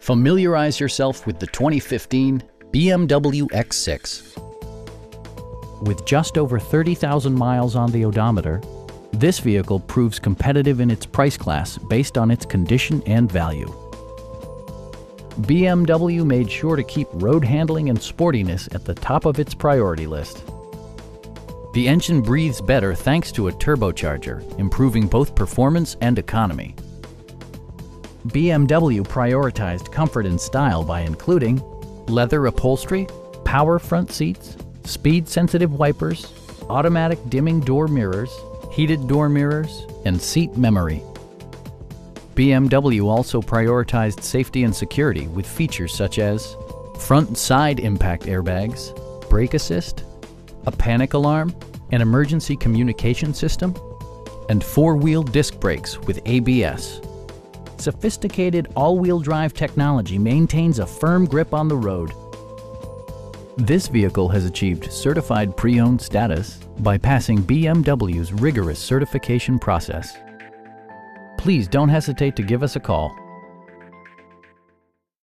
Familiarize yourself with the 2015 BMW X6. With just over 30,000 miles on the odometer, this vehicle proves competitive in its price class based on its condition and value. BMW made sure to keep road handling and sportiness at the top of its priority list. The engine breathes better thanks to a turbocharger, improving both performance and economy. BMW prioritized comfort and style by including leather upholstery, power front seats, speed-sensitive wipers, automatic dimming door mirrors, heated door mirrors, and seat memory. BMW also prioritized safety and security with features such as front side impact airbags, brake assist, a panic alarm, an emergency communication system, and four-wheel disc brakes with ABS. Sophisticated all-wheel drive technology maintains a firm grip on the road. This vehicle has achieved certified pre-owned status by passing BMW's rigorous certification process. Please don't hesitate to give us a call